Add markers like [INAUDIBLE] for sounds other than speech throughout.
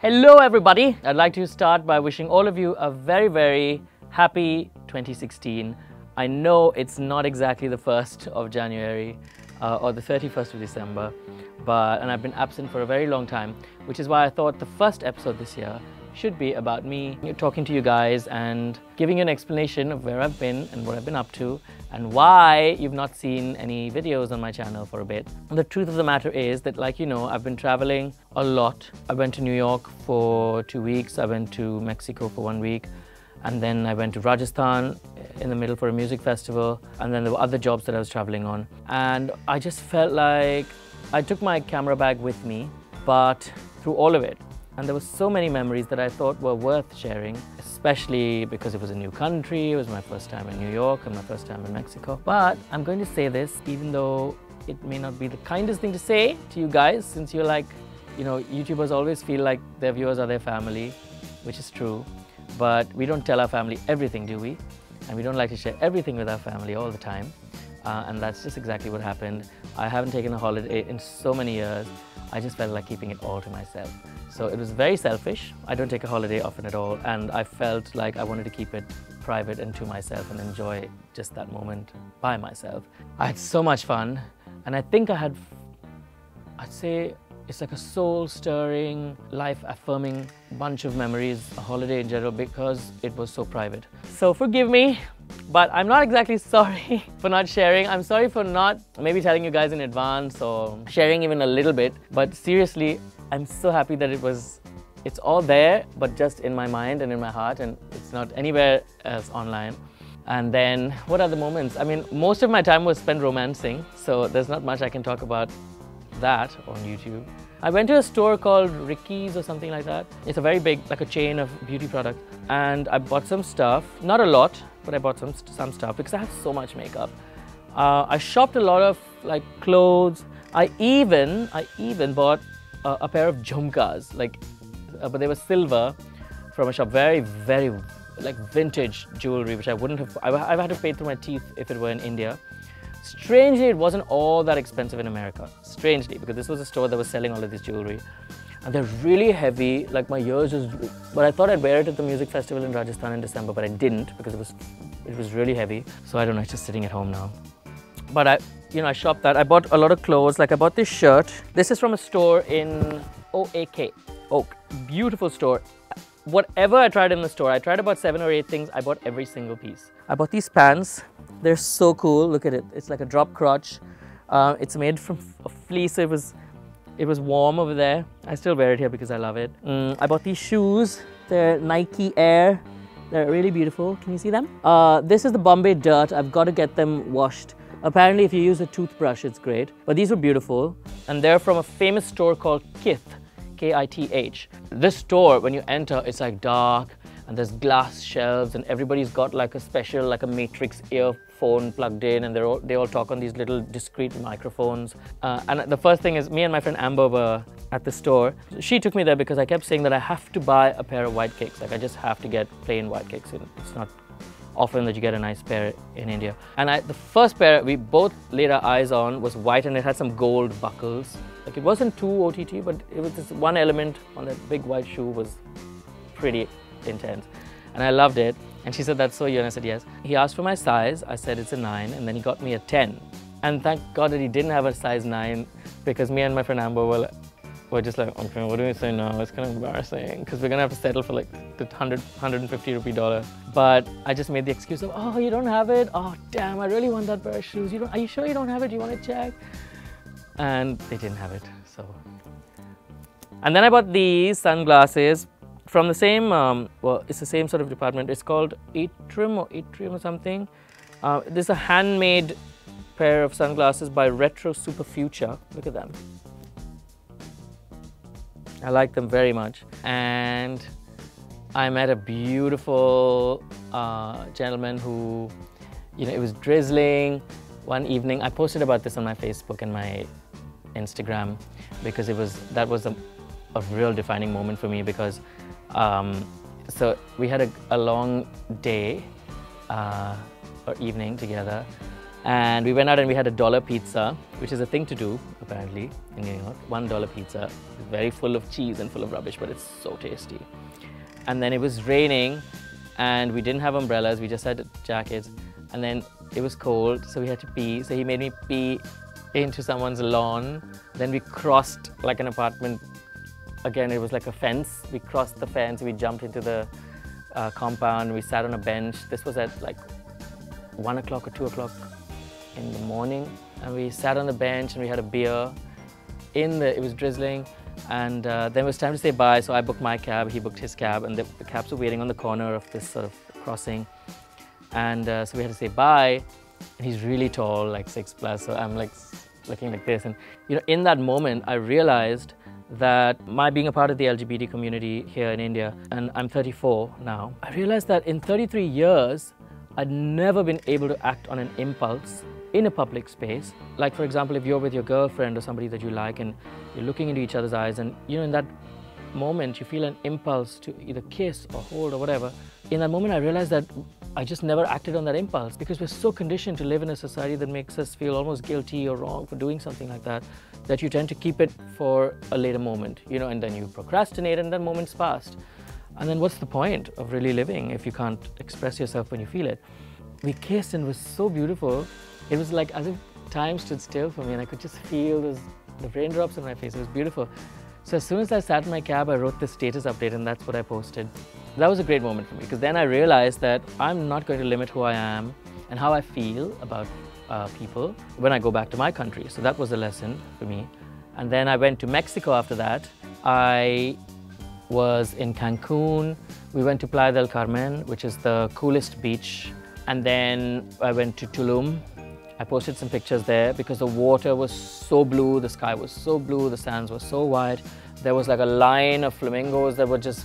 Hello, everybody. I'd like to start by wishing all of you a very, very happy 2016. I know it's not exactly the 1st of January uh, or the 31st of December, but and I've been absent for a very long time, which is why I thought the first episode this year should be about me talking to you guys and giving you an explanation of where I've been and what I've been up to and why you've not seen any videos on my channel for a bit. The truth of the matter is that like you know, I've been traveling a lot. I went to New York for two weeks. I went to Mexico for one week. And then I went to Rajasthan in the middle for a music festival. And then there were other jobs that I was traveling on. And I just felt like I took my camera bag with me, but through all of it, and there were so many memories that I thought were worth sharing, especially because it was a new country, it was my first time in New York and my first time in Mexico. But I'm going to say this, even though it may not be the kindest thing to say to you guys, since you're like, you know, YouTubers always feel like their viewers are their family, which is true. But we don't tell our family everything, do we? And we don't like to share everything with our family all the time. Uh, and that's just exactly what happened. I haven't taken a holiday in so many years. I just felt like keeping it all to myself. So it was very selfish. I don't take a holiday often at all, and I felt like I wanted to keep it private and to myself and enjoy just that moment by myself. I had so much fun, and I think I had, I'd say, it's like a soul-stirring, life-affirming bunch of memories, a holiday in general, because it was so private. So forgive me, but I'm not exactly [LAUGHS] sorry for not sharing. I'm sorry for not maybe telling you guys in advance or sharing even a little bit. But seriously, I'm so happy that it was, it's all there, but just in my mind and in my heart, and it's not anywhere else online. And then, what are the moments? I mean, most of my time was spent romancing, so there's not much I can talk about that on YouTube. I went to a store called Ricky's or something like that. It's a very big, like a chain of beauty products. And I bought some stuff, not a lot, but I bought some, some stuff because I have so much makeup. Uh, I shopped a lot of like clothes. I even, I even bought a, a pair of jhumkas, like, uh, but they were silver from a shop, very, very like vintage jewelry, which I wouldn't have, I, I've had to pay through my teeth if it were in India. Strangely, it wasn't all that expensive in America. Strangely, because this was a store that was selling all of this jewelry. And they're really heavy, like my ears just, but I thought I'd wear it at the music festival in Rajasthan in December, but I didn't because it was, it was really heavy. So I don't know, it's just sitting at home now. But I, you know, I shopped that. I bought a lot of clothes. Like I bought this shirt. This is from a store in OAK, Oak. Beautiful store. Whatever I tried in the store, I tried about seven or eight things. I bought every single piece. I bought these pants. They're so cool. Look at it. It's like a drop crotch. Uh, it's made from a fleece. It was, it was warm over there. I still wear it here because I love it. Mm, I bought these shoes. They're Nike Air. They're really beautiful. Can you see them? Uh, this is the Bombay Dirt. I've got to get them washed. Apparently, if you use a toothbrush, it's great. But these were beautiful. And they're from a famous store called Kith, K-I-T-H. This store, when you enter, it's like dark and there's glass shelves and everybody's got like a special, like a matrix earphone plugged in and they all, they all talk on these little discreet microphones. Uh, and the first thing is me and my friend Amber were at the store. She took me there because I kept saying that I have to buy a pair of white cakes. Like I just have to get plain white cakes. It's not often that you get a nice pair in India. And I, the first pair we both laid our eyes on was white and it had some gold buckles. Like it wasn't too OTT, but it was this one element on that big white shoe was pretty intense. And I loved it. And she said, that's so you. And I said, yes. He asked for my size. I said, it's a nine. And then he got me a 10. And thank God that he didn't have a size nine because me and my friend Amber were we're just like, okay, what do we say now? It's kind of embarrassing because we're gonna have to settle for like the 100, 150 rupee dollar. But I just made the excuse of, oh, you don't have it? Oh, damn, I really want that pair of shoes. You don't, are you sure you don't have it? Do you want to check? And they didn't have it, so. And then I bought these sunglasses from the same, um, well, it's the same sort of department. It's called Atrium or Atrium or something. Uh, this is a handmade pair of sunglasses by Retro Super Future. Look at them. I like them very much. And I met a beautiful uh, gentleman who, you know, it was drizzling one evening. I posted about this on my Facebook and my Instagram because it was that was a, a real defining moment for me because um, so we had a, a long day uh, or evening together And we went out and we had a dollar pizza, which is a thing to do apparently in New York. One dollar pizza, very full of cheese and full of rubbish, but it's so tasty. And then it was raining, and we didn't have umbrellas. We just had jackets, and then it was cold, so we had to pee. So he made me pee into someone's lawn. Then we crossed like an apartment. Again, it was like a fence. We crossed the fence. We jumped into the uh, compound. We sat on a bench. This was at like one o'clock or two o'clock in the morning, and we sat on the bench and we had a beer. In the, it was drizzling, and uh, then it was time to say bye. So I booked my cab. He booked his cab, and the, the cabs were waiting on the corner of this sort of crossing. And uh, so we had to say bye. And he's really tall, like six plus. So I'm like looking like this. And you know, in that moment, I realized that my being a part of the LGBT community here in India, and I'm 34 now, I realized that in 33 years, I'd never been able to act on an impulse in a public space. Like, for example, if you're with your girlfriend or somebody that you like and you're looking into each other's eyes, and you know, in that moment, you feel an impulse to either kiss or hold or whatever. In that moment, I realized that I just never acted on that impulse because we're so conditioned to live in a society that makes us feel almost guilty or wrong for doing something like that that you tend to keep it for a later moment, you know, and then you procrastinate and that moment's past. And then what's the point of really living if you can't express yourself when you feel it? We kissed and it was so beautiful. It was like as if time stood still for me and I could just feel those, the raindrops on my face. It was beautiful. So as soon as I sat in my cab, I wrote the status update and that's what I posted. That was a great moment for me because then I realized that I'm not going to limit who I am and how I feel about uh, people when I go back to my country. So that was a lesson for me. And then I went to Mexico after that. I was in Cancun. We went to Playa del Carmen, which is the coolest beach. And then I went to Tulum. I posted some pictures there because the water was so blue, the sky was so blue, the sands were so white. There was like a line of flamingos that were just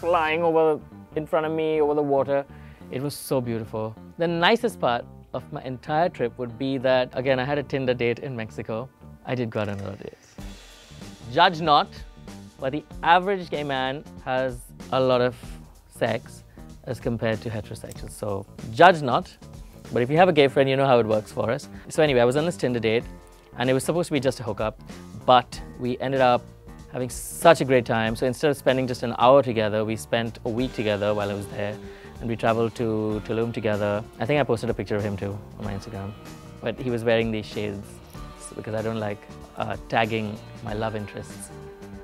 flying over in front of me over the water. It was so beautiful. The nicest part of my entire trip would be that, again, I had a Tinder date in Mexico. I did go on another date. Judge not, but the average gay man has a lot of sex as compared to heterosexuals. So judge not, but if you have a gay friend, you know how it works for us. So anyway, I was on this Tinder date and it was supposed to be just a hookup, but we ended up having such a great time. So instead of spending just an hour together, we spent a week together while I was there and we traveled to Tulum together. I think I posted a picture of him too on my Instagram, but he was wearing these shades because I don't like uh, tagging my love interests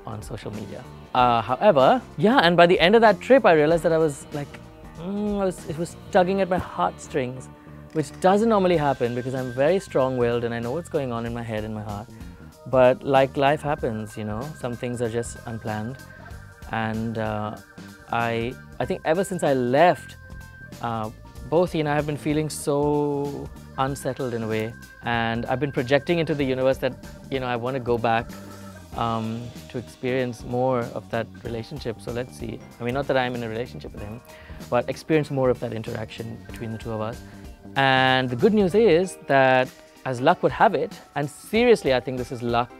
on social media. Uh, however, yeah, and by the end of that trip, I realized that I was like, mm, I was, it was tugging at my heartstrings, which doesn't normally happen because I'm very strong-willed and I know what's going on in my head and my heart. But like life happens, you know, some things are just unplanned. And uh, I, I think ever since I left, uh, both he and I have been feeling so unsettled in a way. And I've been projecting into the universe that, you know, I want to go back um, to experience more of that relationship. So let's see. I mean, not that I'm in a relationship with him, but experience more of that interaction between the two of us. And the good news is that as luck would have it, and seriously, I think this is luck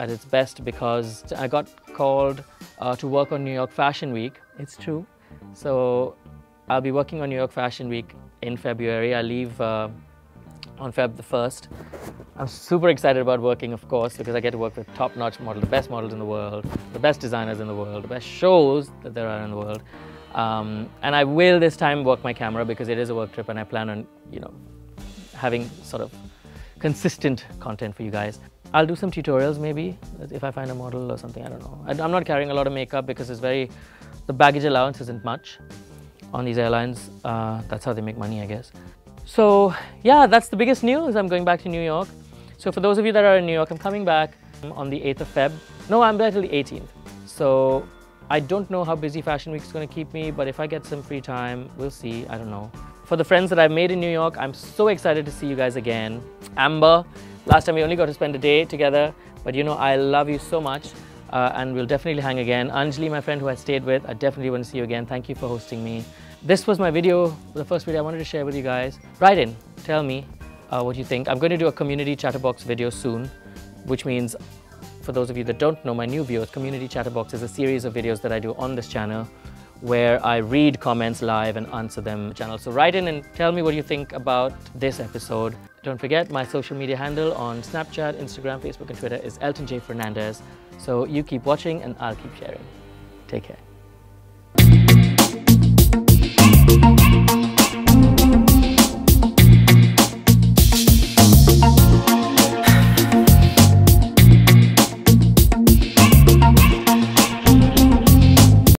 at its best because I got called uh, to work on New York Fashion Week. It's true. So I'll be working on New York Fashion Week in February. I leave uh, on Feb the 1st. I'm super excited about working, of course, because I get to work with top-notch models, the best models in the world, the best designers in the world, the best shows that there are in the world. Um, and I will this time work my camera because it is a work trip and I plan on, you know, having sort of consistent content for you guys. I'll do some tutorials maybe if I find a model or something, I don't know. I, am not carrying a lot of makeup because it's very, the baggage allowance isn't much on these airlines. Uh, that's how they make money, I guess. So yeah, that's the biggest news. I'm going back to New York. So for those of you that are in New York, I'm coming back on the 8th of Feb. No, I'm till the 18th. So I don't know how busy Fashion Week is going to keep me, but if I get some free time, we'll see. I don't know. For the friends that I've made in New York, I'm so excited to see you guys again. Amber, last time we only got to spend a day together, but you know, I love you so much. Uh, and we'll definitely hang again. Anjali, my friend who I stayed with, I definitely want to see you again. Thank you for hosting me. This was my video, the first video I wanted to share with you guys. Write in, tell me uh, what you think. I'm going to do a community chatterbox video soon, which means for those of you that don't know my new viewers, Community Chatterbox is a series of videos that I do on this channel where I read comments live and answer them channel. So write in and tell me what you think about this episode. Don't forget my social media handle on Snapchat, Instagram, Facebook and Twitter is Elton J Fernandez. So you keep watching and I'll keep sharing. Take care.